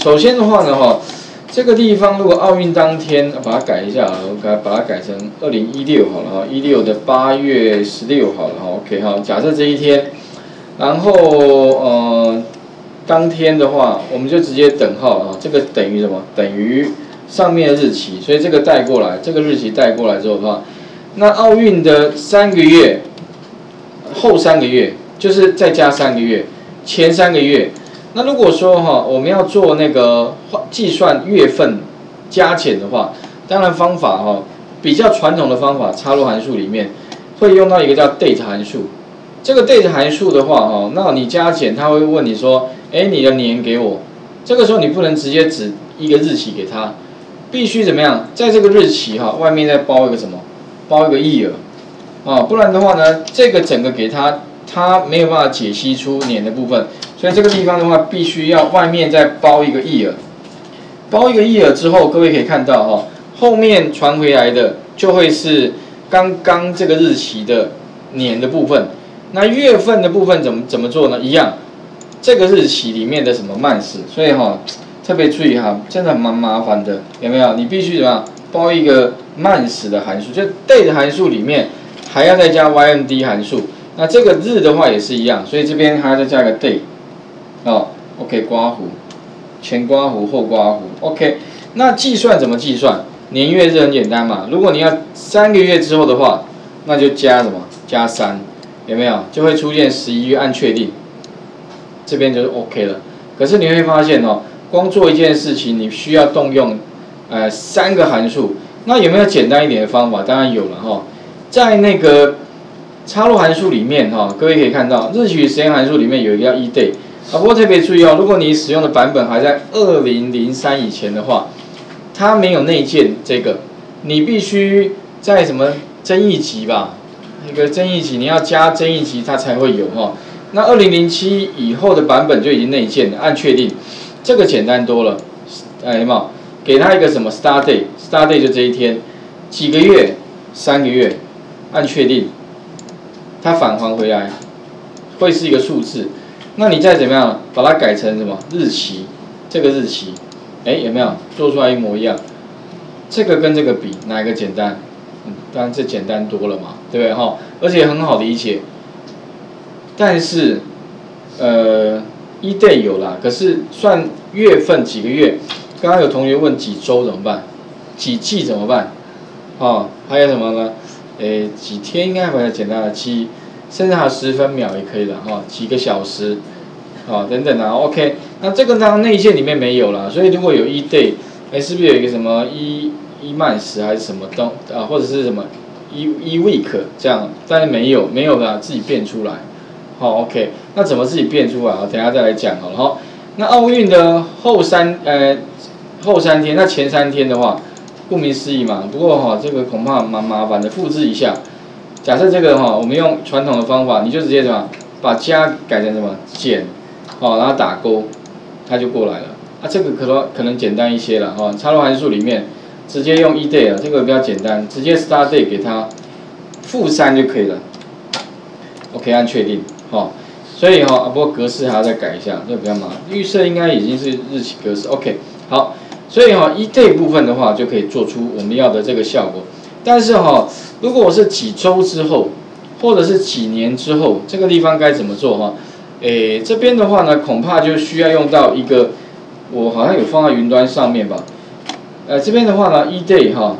首先的话呢，哈，这个地方如果奥运当天把它改一下啊，我改把它改成二零一六好了哈，一六的八月十六好了哈，OK 哈，假设这一天，然后呃，当天的话，我们就直接等号啊，这个等于什么？等于上面的日期，所以这个带过来，这个日期带过来之后的话，那奥运的三个月后三个月，就是再加三个月，前三个月。那如果说哈，我们要做那个计算月份加减的话，当然方法哈，比较传统的方法，插入函数里面会用到一个叫 date 函数。这个 date 函数的话哈，那你加减，他会问你说，哎，你的年给我。这个时候你不能直接指一个日期给他，必须怎么样，在这个日期哈外面再包一个什么，包一个 year 啊，不然的话呢，这个整个给他，他没有办法解析出年的部分。所以这个地方的话，必须要外面再包一个 ear，包一个 ear 之后，各位可以看到哈，后面传回来的就会是刚刚这个日期的年的部分。那月份的部分怎么怎么做呢？一样，这个日期里面的什么慢时，所以哈特别注意哈，真的蛮麻烦的，有没有？你必须怎么样包一个慢时的函数，就 date 函数里面还要再加 ymd 函数。那这个日的话也是一样，所以这边还要再加个 date。哦，OK，刮胡，前刮胡后刮胡，OK。那计算怎么计算？年月日很简单嘛。如果你要三个月之后的话，那就加什么？加三，有没有？就会出现十一月，按确定，这边就是 OK 了。可是你会发现哦，光做一件事情，你需要动用呃三个函数。那有没有简单一点的方法？当然有了哈，在那个插入函数里面哈，各位可以看到日取时间函数里面有一个叫 eDay。啊，不过特别注意哦，如果你使用的版本还在二零零三以前的话，它没有内建这个，你必须在什么增益级吧？那个增益级你要加增益级，它才会有哈。那二零零七以后的版本就已经内建了，按确定，这个简单多了。哎嘛，给他一个什么 start day，start day 就这一天，几个月，三个月，按确定，它返还回来会是一个数字。那你再怎么样把它改成什么日期？这个日期，哎，有没有做出来一模一样？这个跟这个比，哪一个简单？嗯，当然这简单多了嘛，对不对哈？而且很好理解。但是，呃，一 day 有啦，可是算月份几个月？刚刚有同学问几周怎么办？几季怎么办？哦，还有什么呢？哎，几天应该比较简单的几。甚至还有十分秒也可以了哈，几个小时，啊等等啊，OK，那这个呢内线里面没有了，所以如果有一 day，哎是不是有一个什么一一慢时还是什么东啊，或者是什么一一 week 这样，但是没有没有的自己变出来，好 OK，那怎么自己变出来啊？等下再来讲好了哈。那奥运的后三呃后三天，那前三天的话，顾名思义嘛，不过哈这个恐怕蛮麻烦的，复制一下。假设这个哈，我们用传统的方法，你就直接什么，把加改成什么减，好，然后打勾，它就过来了。啊，这个可能可能简单一些了哈。插入函数里面，直接用 eday 啊，这个比较简单，直接 start day 给它负三就可以了。OK，按确定，哈。所以哈，不过格式还要再改一下，这比较麻烦。预设应该已经是日期格式，OK，好。所以哈，eday 部分的话，就可以做出我们要的这个效果。但是哈，如果我是几周之后，或者是几年之后，这个地方该怎么做哈？诶，这边的话呢，恐怕就需要用到一个，我好像有放在云端上面吧。呃，这边的话呢，eday 哈，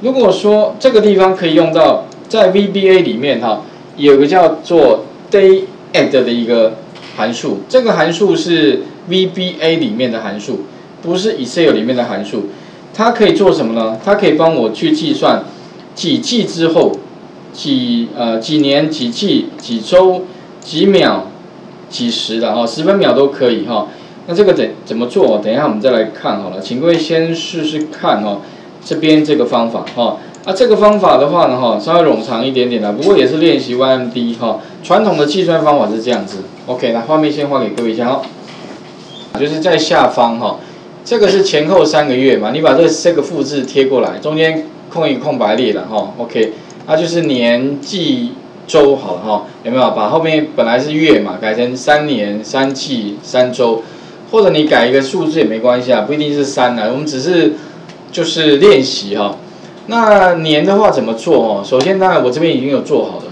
如果说这个地方可以用到，在 VBA 里面哈，有个叫做 day add 的一个函数，这个函数是 VBA 里面的函数，不是 Excel 里面的函数。它可以做什么呢？它可以帮我去计算几季之后，几呃几年几季几周几秒几时的哈，十分秒都可以哈。那这个怎怎么做？等一下我们再来看好了，请各位先试试看哈。这边这个方法哈，啊这个方法的话呢哈，稍微冗长一点点的，不过也是练习 YMD 哈。传统的计算方法是这样子。OK，那画面先画给各位一下哈，就是在下方哈。这个是前后三个月嘛？你把这这个复制贴过来，中间空一个空白列了哈。OK，那就是年季周好了哈，有没有？把后面本来是月嘛，改成三年三季三周，或者你改一个数字也没关系啊，不一定是三啊，我们只是就是练习哈。那年的话怎么做哦？首先当然我这边已经有做好了，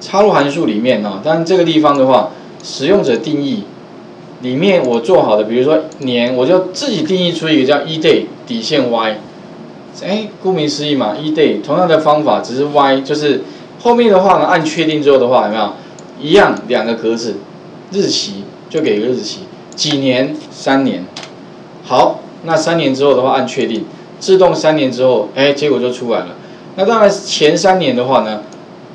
插入函数里面啊，当然这个地方的话，使用者定义里面我做好的，比如说年，我就自己定义出一个叫 e day 底线 y，哎，顾名思义嘛，e day 同样的方法，只是 y 就是后面的话呢，按确定之后的话有没有一样两个格子，日期就给一个日期，几年三年，好，那三年之后的话按确定。自动三年之后，哎，结果就出来了。那当然前三年的话呢，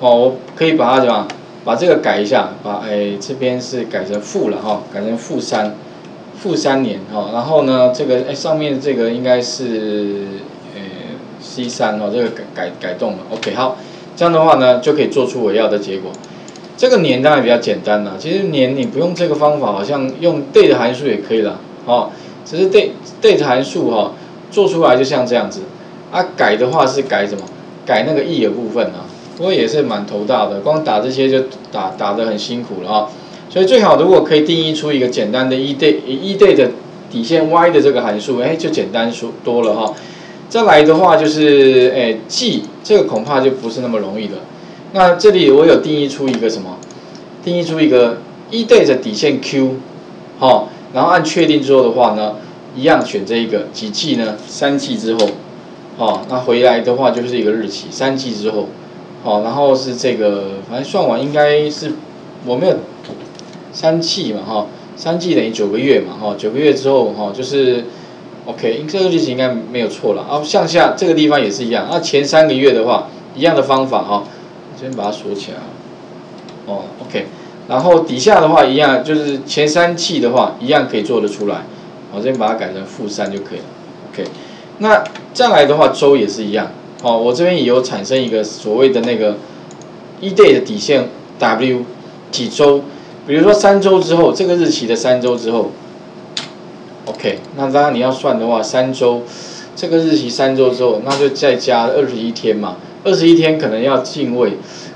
哦，我可以把它怎么把这个改一下，把哎这边是改成负了哈，改成负三，负三年哈。然后呢，这个哎上面这个应该是呃 C 三哦，这个改改改动了。OK，好，这样的话呢就可以做出我要的结果。这个年当然比较简单了，其实年你不用这个方法，好像用 date 函数也可以了，哦，只是 date date 函数哈。做出来就像这样子，啊，改的话是改什么？改那个 e 的部分啊，不过也是蛮头大的，光打这些就打打得很辛苦了啊。所以最好如果可以定义出一个简单的 e day e day 的底线 y 的这个函数，哎，就简单说多了哈。再来的话就是，哎，g 这个恐怕就不是那么容易的。那这里我有定义出一个什么？定义出一个 e day 的底线 q，好，然后按确定之后的话呢？一样选这一个几 g 呢？三 g 之后，哦，那回来的话就是一个日期，三 g 之后，好，然后是这个，反正算完应该是我没有三季嘛，哈，三季等于九个月嘛，哈，九个月之后，哈，就是 OK，这个日期应该没有错了。啊，向下这个地方也是一样，那前三个月的话，一样的方法，哈，先把它锁起来，哦，OK，然后底下的话一样，就是前三季的话一样可以做得出来。我这边把它改成负三就可以了，OK。那再来的话，周也是一样，哦，我这边也有产生一个所谓的那个一 day 的底线 W 几周，比如说三周之后，这个日期的三周之后，OK。那当然你要算的话，三周这个日期三周之后，那就再加二十一天嘛，二十一天可能要进位，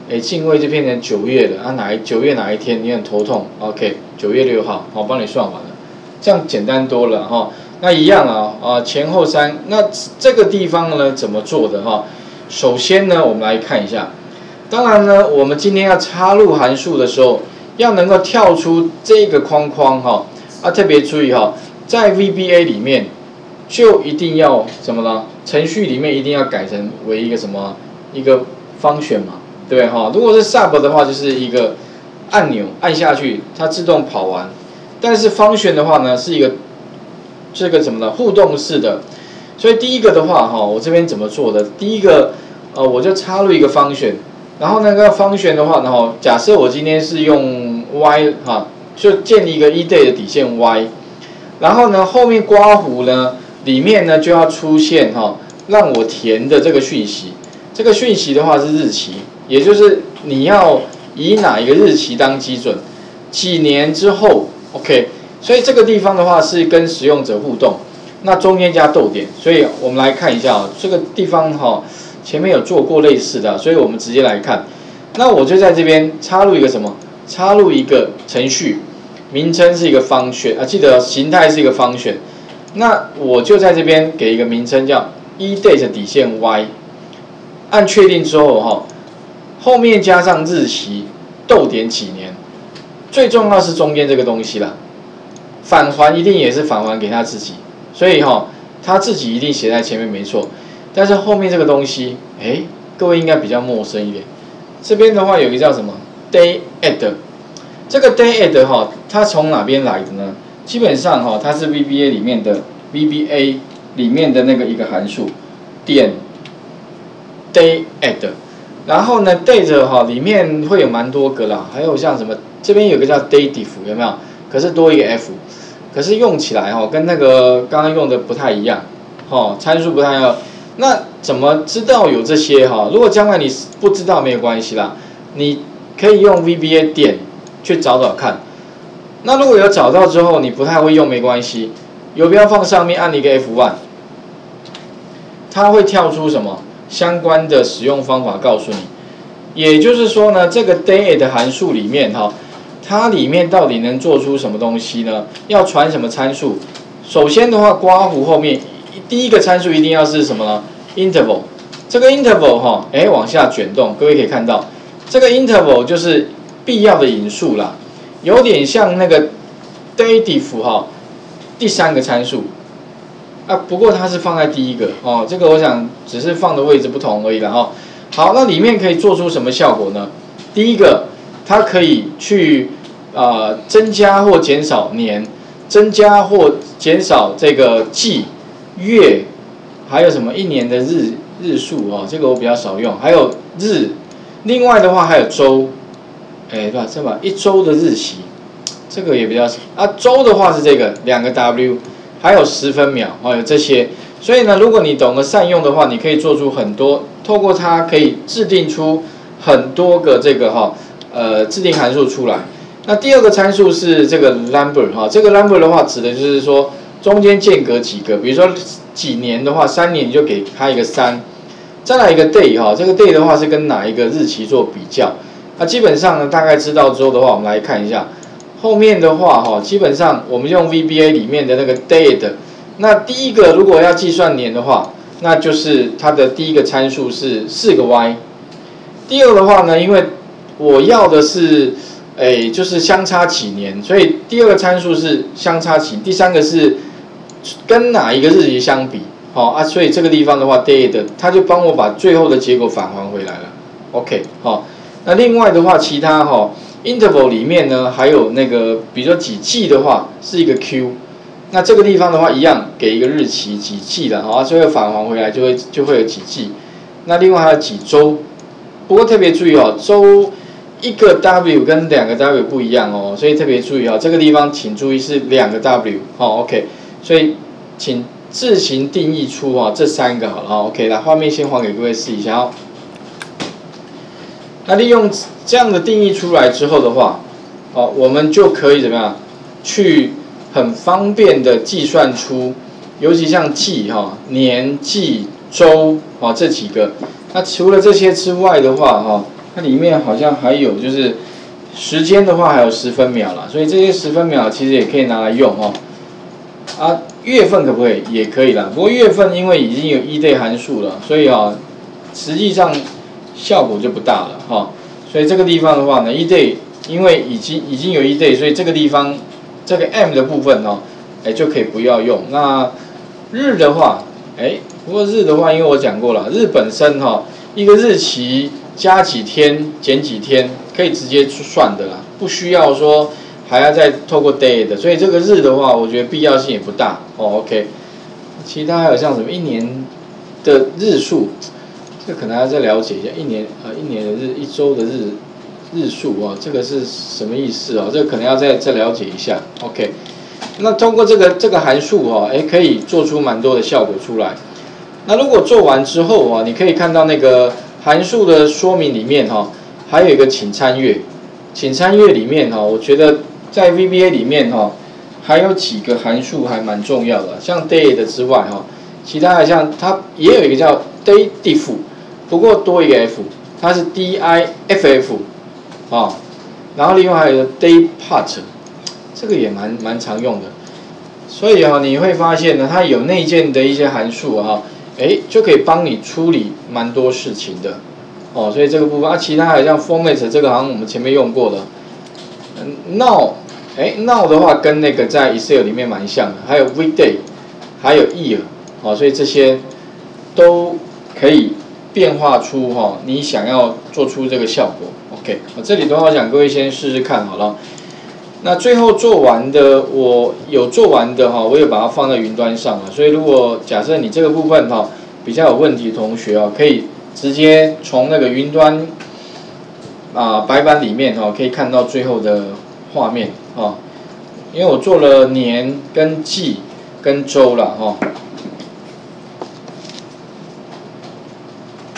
哎，进位就变成九月了，啊哪一九月哪一天你很头痛，OK，九月六号，我帮你算完了。这样简单多了哈，那一样啊啊前后三，那这个地方呢怎么做的哈？首先呢，我们来看一下，当然呢，我们今天要插入函数的时候，要能够跳出这个框框哈，啊特别注意哈，在 VBA 里面就一定要怎么了？程序里面一定要改成为一个什么一个方选嘛，对不对哈？如果是 Sub 的话，就是一个按钮按下去，它自动跑完。但是方选的话呢，是一个这个什么呢？互动式的，所以第一个的话哈，我这边怎么做的？第一个呃，我就插入一个方选，然后那个方选的话，然后假设我今天是用 y 哈，就建立一个 e day 的底线 y，然后呢后面刮弧呢里面呢就要出现哈，让我填的这个讯息，这个讯息的话是日期，也就是你要以哪一个日期当基准，几年之后。OK，所以这个地方的话是跟使用者互动，那中间加逗点，所以我们来看一下啊，这个地方哈前面有做过类似的，所以我们直接来看，那我就在这边插入一个什么？插入一个程序，名称是一个方选啊，记得形态是一个方选，那我就在这边给一个名称叫 e date 底线 y，按确定之后哈，后面加上日期，逗点几年。最重要是中间这个东西啦，返还一定也是返还给他自己，所以哈，他自己一定写在前面没错，但是后面这个东西，哎，各位应该比较陌生一点。这边的话有一个叫什么 day add，这个 day add 哈，它从哪边来的呢？基本上哈，它是 VBA 里面的 VBA 里面的那个一个函数，点 day add，然后呢，date 哈里面会有蛮多个啦，还有像什么。这边有个叫 dative 有没有？可是多一个 f，可是用起来哈跟那个刚刚用的不太一样，哈参数不太一样。那怎么知道有这些哈？如果将来你不知道没有关系啦，你可以用 VBA 点去找找看。那如果有找到之后你不太会用没关系，游标放上面按一个 F1，它会跳出什么相关的使用方法告诉你。也就是说呢，这个 day 的函数里面哈。它里面到底能做出什么东西呢？要传什么参数？首先的话，刮胡后面第一个参数一定要是什么呢？interval。这个 interval 哈，哎，往下卷动，各位可以看到，这个 interval 就是必要的引数啦，有点像那个 dative 哈，第三个参数啊，不过它是放在第一个哦，这个我想只是放的位置不同而已了哈。好，那里面可以做出什么效果呢？第一个，它可以去啊增加或减少年，增加或减少这个季、月，还有什么一年的日。日数哦，这个我比较少用，还有日，另外的话还有周，哎，对吧？这把一周的日期，这个也比较少啊。周的话是这个两个 W，还有十分秒哦，有这些。所以呢，如果你懂得善用的话，你可以做出很多，透过它可以制定出很多个这个哈，呃，制定函数出来。那第二个参数是这个 number 哈，这个 number 的话指的就是说中间间隔几个，比如说。几年的话，三年你就给它一个三，再来一个 day 哈，这个 day 的话是跟哪一个日期做比较？那基本上呢，大概知道之后的话，我们来看一下后面的话哈，基本上我们用 VBA 里面的那个 date，那第一个如果要计算年的话，那就是它的第一个参数是四个 y，第二的话呢，因为我要的是诶就是相差几年，所以第二个参数是相差几，第三个是。跟哪一个日期相比？好啊，所以这个地方的话，date 它就帮我把最后的结果返还回来了。OK，好，那另外的话，其他哈 interval 里面呢，还有那个，比如说几季的话，是一个 q，那这个地方的话，一样给一个日期几季的，好，最后返还回来就会就会有几季。那另外还有几周，不过特别注意哦，周一个 w 跟两个 w 不一样哦，所以特别注意哦，这个地方请注意是两个 w，好，OK。所以，请自行定义出啊这三个好了，OK 来，画面先还给各位试一下哦。那利用这样的定义出来之后的话，哦，我们就可以怎么样，去很方便的计算出，尤其像季哈、年、季、周啊这几个。那除了这些之外的话哈，它里面好像还有就是时间的话还有十分秒了，所以这些十分秒其实也可以拿来用哦。啊，月份可不可以？也可以啦。不过月份因为已经有 eday 函数了，所以啊，实际上效果就不大了哈。所以这个地方的话呢，eday 因为已经已经有 eday，所以这个地方这个 m 的部分哦，哎就可以不要用。那日的话，哎，不过日的话，因为我讲过了，日本身哈，一个日期加几天减几天，可以直接去算的啦，不需要说。还要再透过 day 的，所以这个日的话，我觉得必要性也不大哦。OK，其他还有像什么一年的日数，这可能要再了解一下。一年啊，一年的日，一周的日日数啊，这个是什么意思啊？这个可能要再再了解一下。OK，那通过这个这个函数哈，哎，可以做出蛮多的效果出来。那如果做完之后啊，你可以看到那个函数的说明里面哈，还有一个请参阅，请参阅里面哈，我觉得。在 VBA 里面哈，还有几个函数还蛮重要的，像 date 之外哈，其他的像它也有一个叫 dative，不过多一个 f，它是 diff 啊，然后另外还有 daypart，这个也蛮蛮常用的，所以哈你会发现呢，它有内建的一些函数哈，哎就可以帮你处理蛮多事情的，哦，所以这个部分啊，其他还有像 format 这个好像我们前面用过的，嗯，now。哎，now 的话跟那个在 Excel 里面蛮像的，还有 weekday，还有 year，好，所以这些都可以变化出哈，你想要做出这个效果。OK，我这里的话想各位先试试看好了。那最后做完的，我有做完的哈，我有把它放在云端上了。所以如果假设你这个部分哈比较有问题，同学啊，可以直接从那个云端啊白板里面哈可以看到最后的画面。啊，因为我做了年跟季跟周了哈。